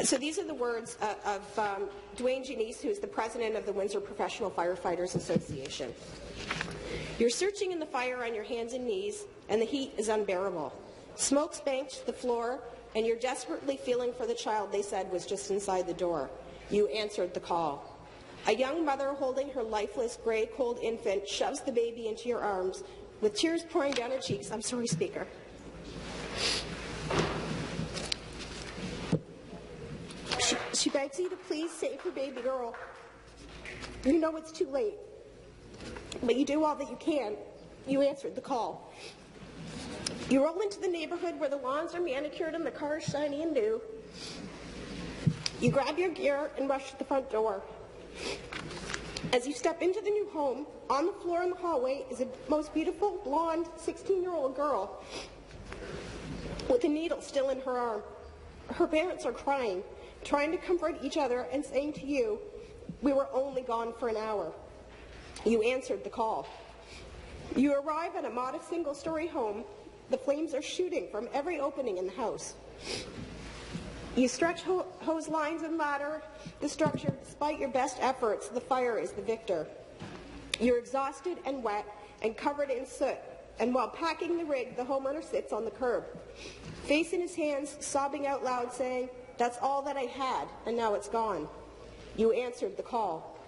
So these are the words uh, of um, Duane Janisse, who is the president of the Windsor Professional Firefighters Association. You're searching in the fire on your hands and knees, and the heat is unbearable. Smoke's banked the floor, and you're desperately feeling for the child they said was just inside the door. You answered the call. A young mother holding her lifeless, gray, cold infant shoves the baby into your arms with tears pouring down her cheeks. I'm sorry, Speaker. She, begs you to please save her baby girl. You know it's too late, but you do all that you can. You answered the call. You roll into the neighborhood where the lawns are manicured and the cars shiny and new. You grab your gear and rush to the front door. As you step into the new home, on the floor in the hallway is a most beautiful blonde 16-year-old girl with a needle still in her arm. Her parents are crying, trying to comfort each other and saying to you, we were only gone for an hour. You answered the call. You arrive at a modest single-story home. The flames are shooting from every opening in the house. You stretch ho hose lines and ladder the structure. Despite your best efforts, the fire is the victor. You're exhausted and wet and covered in soot, and while packing the rig, the homeowner sits on the curb, face in his hands, sobbing out loud, saying, That's all that I had, and now it's gone. You answered the call.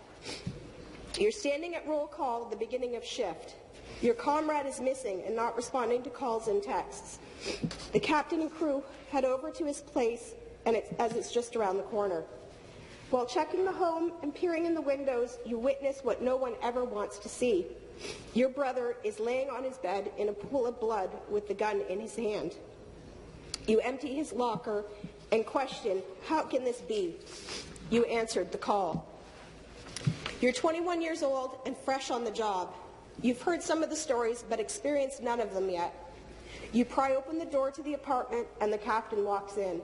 You're standing at roll call at the beginning of shift. Your comrade is missing and not responding to calls and texts. The captain and crew head over to his place and it's, as it's just around the corner. While checking the home and peering in the windows, you witness what no one ever wants to see. Your brother is laying on his bed in a pool of blood with the gun in his hand. You empty his locker and question, how can this be? You answered the call. You're 21 years old and fresh on the job. You've heard some of the stories, but experienced none of them yet. You pry open the door to the apartment, and the captain walks in.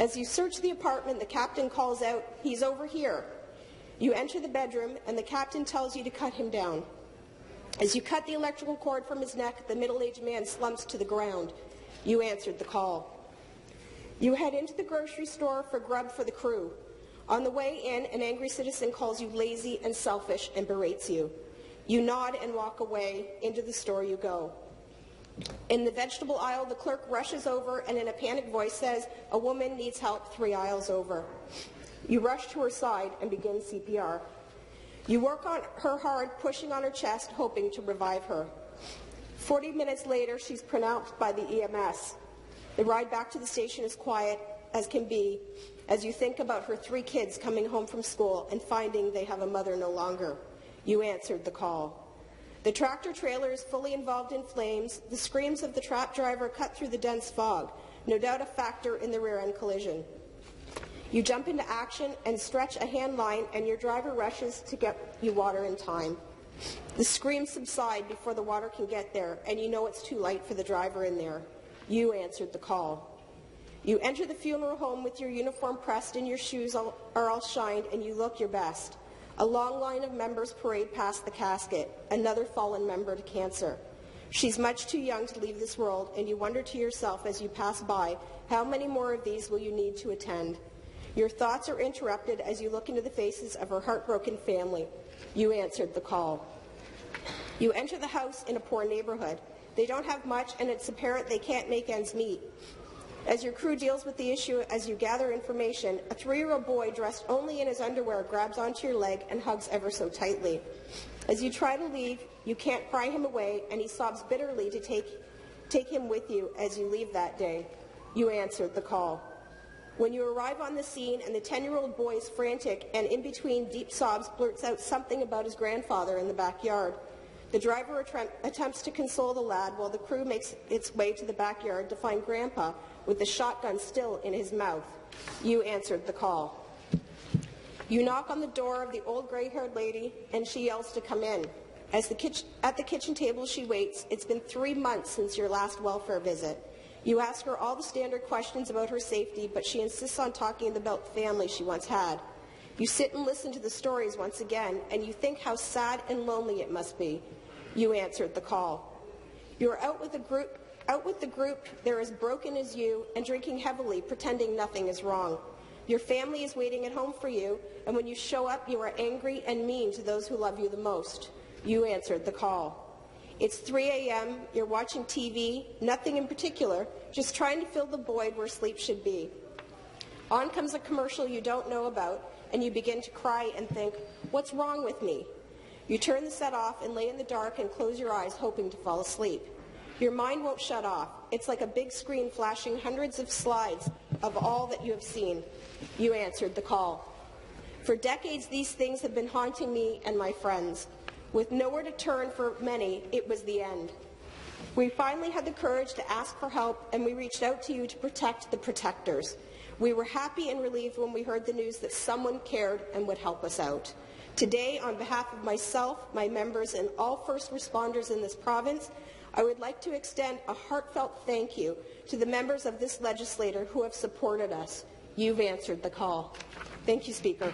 As you search the apartment, the captain calls out, He's over here. You enter the bedroom, and the captain tells you to cut him down. As you cut the electrical cord from his neck, the middle-aged man slumps to the ground. You answered the call. You head into the grocery store for grub for the crew. On the way in, an angry citizen calls you lazy and selfish and berates you. You nod and walk away. Into the store you go. In the vegetable aisle, the clerk rushes over and in a panicked voice says, a woman needs help three aisles over. You rush to her side and begin CPR. You work on her hard, pushing on her chest, hoping to revive her. Forty minutes later, she's pronounced by the EMS. The ride back to the station is quiet as can be as you think about her three kids coming home from school and finding they have a mother no longer. You answered the call. The tractor trailer is fully involved in flames. The screams of the trap driver cut through the dense fog, no doubt a factor in the rear-end collision. You jump into action and stretch a hand line, and your driver rushes to get you water in time. The screams subside before the water can get there, and you know it's too late for the driver in there. You answered the call. You enter the funeral home with your uniform pressed and your shoes all, are all shined, and you look your best. A long line of members parade past the casket, another fallen member to cancer. She's much too young to leave this world, and you wonder to yourself as you pass by, how many more of these will you need to attend? Your thoughts are interrupted as you look into the faces of her heartbroken family. You answered the call. You enter the house in a poor neighborhood. They don't have much, and it's apparent they can't make ends meet. As your crew deals with the issue as you gather information, a three-year-old boy dressed only in his underwear grabs onto your leg and hugs ever so tightly. As you try to leave, you can't pry him away, and he sobs bitterly to take, take him with you as you leave that day. You answered the call. When you arrive on the scene and the 10-year-old boy is frantic and in between deep sobs blurts out something about his grandfather in the backyard, the driver attempts to console the lad while the crew makes its way to the backyard to find Grandpa with the shotgun still in his mouth. You answered the call. You knock on the door of the old gray-haired lady, and she yells to come in. As the at the kitchen table she waits. It's been three months since your last welfare visit. You ask her all the standard questions about her safety, but she insists on talking about the family she once had. You sit and listen to the stories once again, and you think how sad and lonely it must be. You answered the call. You are out with a group out with the group, they're as broken as you and drinking heavily, pretending nothing is wrong. Your family is waiting at home for you, and when you show up, you are angry and mean to those who love you the most. You answered the call. It's 3 a.m., you're watching TV, nothing in particular, just trying to fill the void where sleep should be. On comes a commercial you don't know about, and you begin to cry and think, what's wrong with me? You turn the set off and lay in the dark and close your eyes, hoping to fall asleep. Your mind won't shut off. It's like a big screen flashing hundreds of slides of all that you have seen. You answered the call. For decades, these things have been haunting me and my friends. With nowhere to turn for many, it was the end. We finally had the courage to ask for help, and we reached out to you to protect the protectors. We were happy and relieved when we heard the news that someone cared and would help us out. Today, on behalf of myself, my members, and all first responders in this province, I would like to extend a heartfelt thank you to the members of this legislature who have supported us. You've answered the call. Thank you, Speaker.